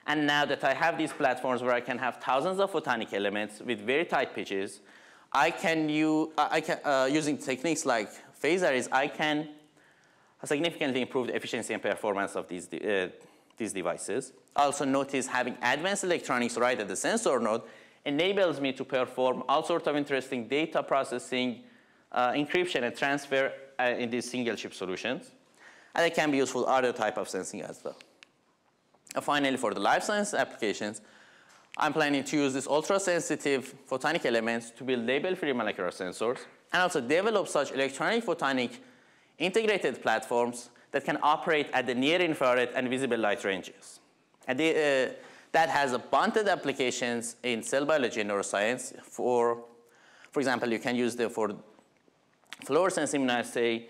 And now that I have these platforms where I can have thousands of photonic elements with very tight pitches, I can, use, I can uh, using techniques like phase arrays, I can significantly improve the efficiency and performance of these, uh, these devices. Also notice having advanced electronics right at the sensor node enables me to perform all sorts of interesting data processing, uh, encryption, and transfer uh, in these single chip solutions. And it can be used for other type of sensing as well. And finally, for the life science applications, I'm planning to use these ultra-sensitive photonic elements to build label-free molecular sensors and also develop such electronic photonic integrated platforms that can operate at the near infrared and visible light ranges. And they, uh, that has abundant applications in cell biology and neuroscience. For, for example, you can use them for fluorescence immunoassay,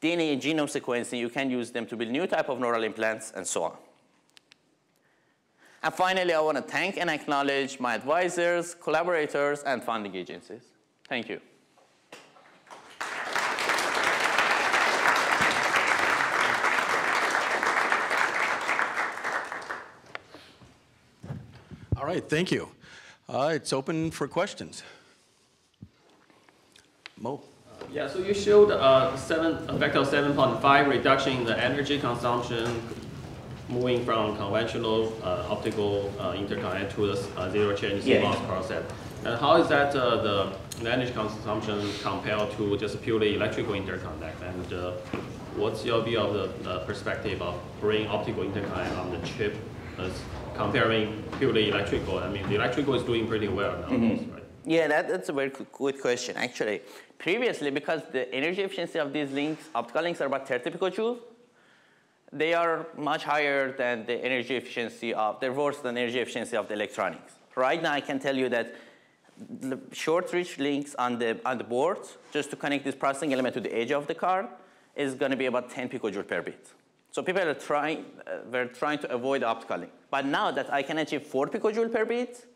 DNA and genome sequencing. You can use them to build new type of neural implants and so on. And finally, I want to thank and acknowledge my advisors, collaborators, and funding agencies. Thank you. All right, thank you. Uh, It's open for questions. Mo? Yeah, so you showed uh, seven, a factor of 7.5 reduction in the energy consumption moving from conventional uh, optical uh, interconnect to the uh, zero change Yeah. CMOS process. And how is that uh, the, the energy consumption compared to just purely electrical interconnect? And uh, what's your view of the, the perspective of bringing optical interconnect on the chip as comparing purely electrical? I mean, the electrical is doing pretty well nowadays, mm-hmm. right? Yeah, that, that's a very good- good question. Actually, previously, because the energy efficiency of these links, optical links are about 30 picojoules, they are much higher than the energy efficiency of, they're worse than energy efficiency of the electronics. Right now, I can tell you that the short reach links on the, on the board, just to connect this processing element to the edge of the card, is going to be about 10 picojoule per bit. So people are trying, uh, were trying to avoid opticalling. But now that I can achieve 4 picojoule per bit,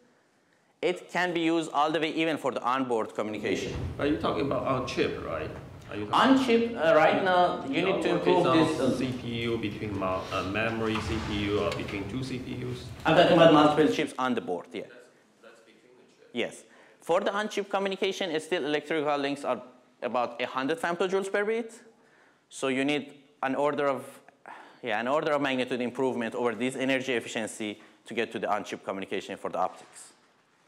it can be used all the way even for the onboard communication. Are you talking about on chip, right? Are you talking On chip, uh, right now, you need to improve this. CPU between uh, memory CPU or between two CPUs. I'm talking about multiple chips on the board, yeah. Yes. For the on-chip communication, it's still electrical links are about 100 femtojoules per bit. So you need an order of, yeah, an order of magnitude improvement over this energy efficiency to get to the on-chip communication for the optics.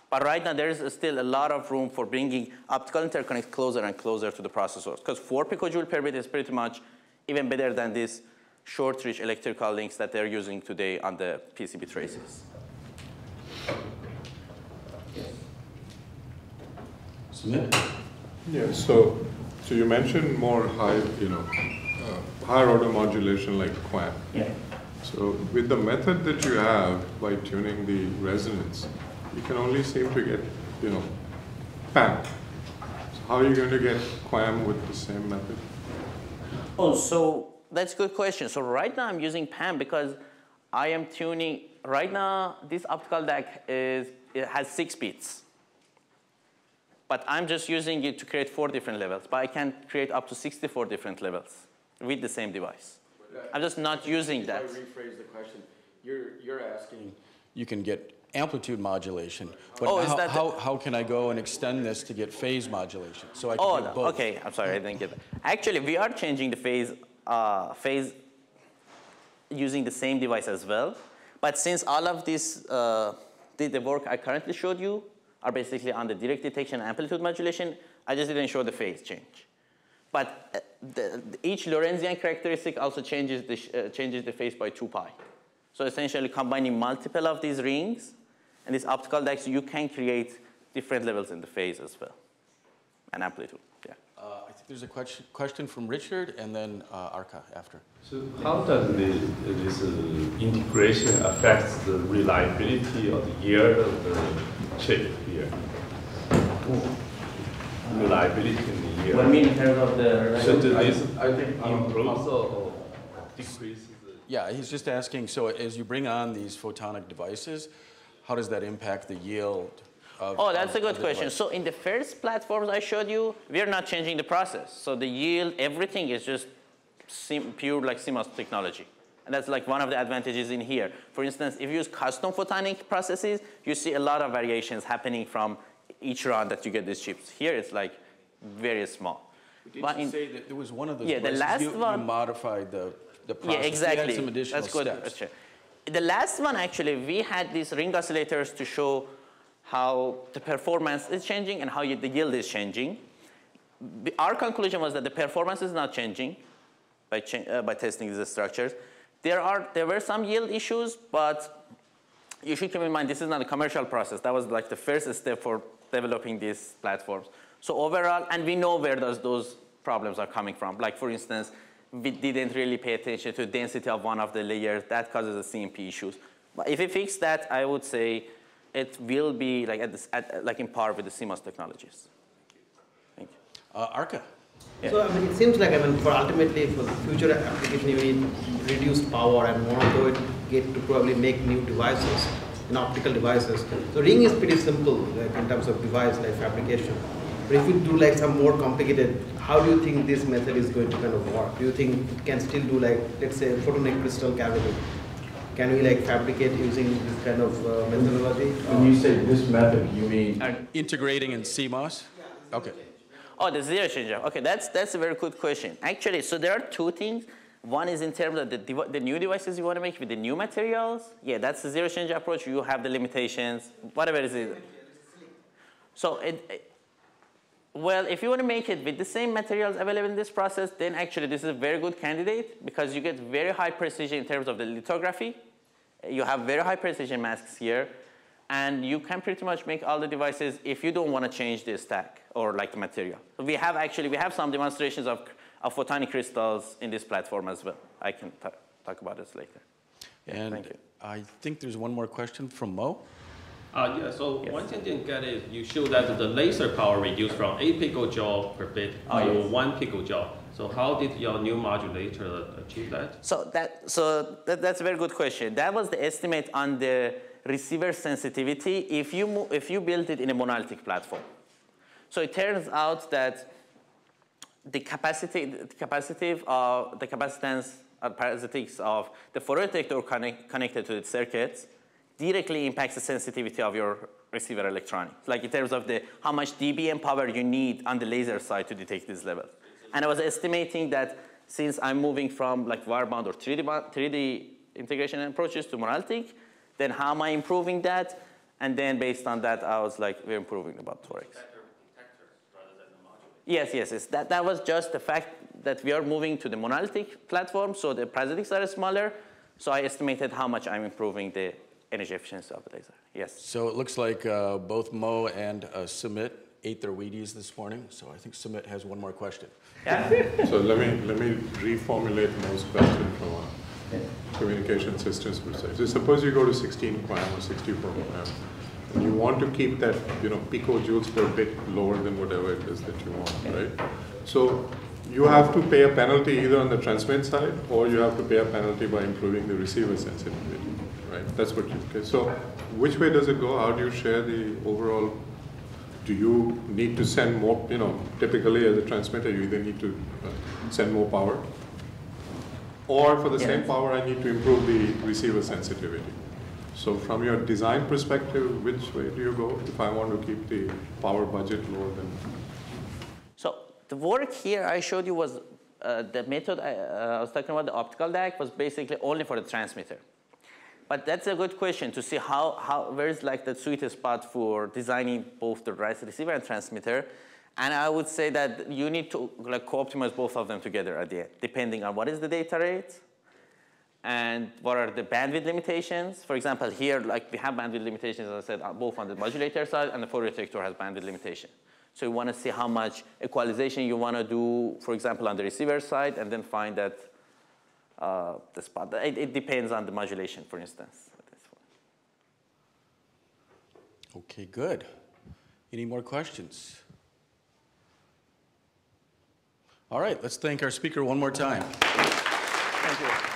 But right now, there is still a lot of room for bringing optical interconnect closer and closer to the processors. Because 4 picojoule per bit is pretty much even better than these short-reach electrical links that they're using today on the PCB traces. Sumit. Yeah, so, so you mentioned more high, you know, uh, higher order modulation like QAM. Yeah. So with the method that you have by tuning the resonance, you can only seem to get, you know, PAM. So how are you going to get QAM with the same method? Oh, so that's a good question. So right now I'm using PAM because I am tuning, right now this optical DAC is, it has six bits. But I'm just using it to create four different levels, but I can create up to 64 different levels with the same device. I'm just not using that. If I rephrase the question, you're, you're asking, you can get amplitude modulation, but Oh, is how, that how, how can I go and extend this to get phase modulation? So I can Oh, no. both? okay, I'm sorry, I didn't get that. Actually, we are changing the phase, uh, phase using the same device as well. But since all of this, uh, the, the work I currently showed you are basically on the direct detection amplitude modulation, I just didn't show the phase change. But uh, the, the- each Lorentzian characteristic also changes the, uh, changes the phase by 2 pi. So essentially combining multiple of these rings and these optical DACs, you can create different levels in the phase as well, and amplitude, yeah. Uh, I think there's a question, question from Richard and then uh, Arka after. So how does the, this uh, integration affect the reliability or the yield of the chip here? Reliability in. What do you mean in terms of the So does this I think, improves or or the Yeah, he's just asking, so as you bring on these photonic devices, how does that impact the yield of Oh, that's of- a good question. device? So in the first platforms I showed you, we are not changing the process. So the yield, everything is just sim- pure like CMOS technology. And that's like one of the advantages in here. For instance, if you use custom photonic processes, you see a lot of variations happening from each run that you get these chips. Here it's like very small. Did But you in- say that there was one of those Yeah, the last you, you one- modified the, the process? Yeah, You exactly. had some additional That's good. steps. The last one, actually, we had these ring oscillators to show how the performance is changing and how you- the yield is changing. Our conclusion was that the performance is not changing by, cha- uh, by testing these structures. There, are, there were some yield issues, but you should keep in mind this is not a commercial process. That was like the first step for developing these platforms. So overall, and we know where those, those problems are coming from. Like for instance, we didn't really pay attention to density of one of the layers. That causes the CMP issues. But if we fix that, I would say it will be like, at this, at, like in par with the CMOS technologies. Thank you. Uh, Arka, So I mean, it seems like I mean, for ultimately for the future application, you need reduced power and want to go get to probably make new devices, and optical devices. So ring is pretty simple like in terms of device like fabrication. But if you do like some more complicated, how do you think this method is going to kind of work? Do you think it can still do like let's say photonic crystal cavity? Can we like fabricate using this kind of uh, methodology? When you say this method, you mean And integrating in CMOS? Okay. Oh, the zero change-off. Okay, that's, that's a very good question. Actually, so there are two things. One is in terms of the, the new devices you want to make with the new materials. Yeah, that's the zero change approach. You have the limitations, whatever it is. So it, it- well, if you want to make it with the same materials available in this process, then actually this is a very good candidate because you get very high precision in terms of the lithography. You have very high precision masks here, and you can pretty much make all the devices if you don't want to change the stack or like the material. We have actually, we have some demonstrations of, of photonic crystals in this platform as well. I can talk about this later. And thank you. I think there's one more question from Mo. Uh, yeah, so Yes. one thing I didn't get is you show that the laser power reduced from 8 picojoule per bit Oh, to yes. 1 picojoule. So how did your new modulator achieve that? So, that, so that, that's a very good question. That was the estimate on the receiver sensitivity if you, if you built it in a monolithic platform. So it turns out that the capacity, the capacitive, uh, the capacitance or parasitics of the photodetector connect, connected to the circuits directly impacts the sensitivity of your receiver electronics, like in terms of the, how much dBm power you need on the laser side to detect these levels. And I was estimating that since I'm moving from like wire bond or 3D, bond- 3D integration approaches to monolithic, then how am I improving that? And then based on that, I was like, we're improving about 4x. Yes, yes, yes. That, that was just the fact that we are moving to the monolithic platform, so the parasitics are smaller. So I estimated how much I'm improving the energy efficiency of the laser. Yes. So it looks like uh, both Mo and uh, Sumit ate their Wheaties this morning. So I think Sumit has one more question. So let me, let me reformulate Mo's question from a communication systems perspective. So suppose you go to 16 QAM or 64 QAM, and you want to keep that, you know, picojoules per bit lower than whatever it is that you want, right? So you have to pay a penalty either on the transmit side, or you have to pay a penalty by improving the receiver sensitivity, right? That's what you, okay, so which way does it go? How do you share the overall do you need to send more, you know, typically as a transmitter, you either need to uh, send more power, or for the same power, I need to improve the receiver sensitivity. So from your design perspective, which way do you go if I want to keep the power budget lower than? So the work here I showed you was uh, the method I, uh, I was talking about, the optical DAC, was basically only for the transmitter. But that's a good question to see how, how where is like the sweet spot for designing both the receiver and transmitter. And I would say that you need to like co-optimize both of them together at the end, depending on what is the data rate and what are the bandwidth limitations. For example, here, like we have bandwidth limitations, as I said, uh, both on the modulator side and the photodetector has bandwidth limitation. So you want to see how much equalization you want to do, for example, on the receiver side, and then find that uh, the spot. It, it depends on the modulation, for instance. Okay, good. Any more questions? All right, let's thank our speaker one more time. Thank you.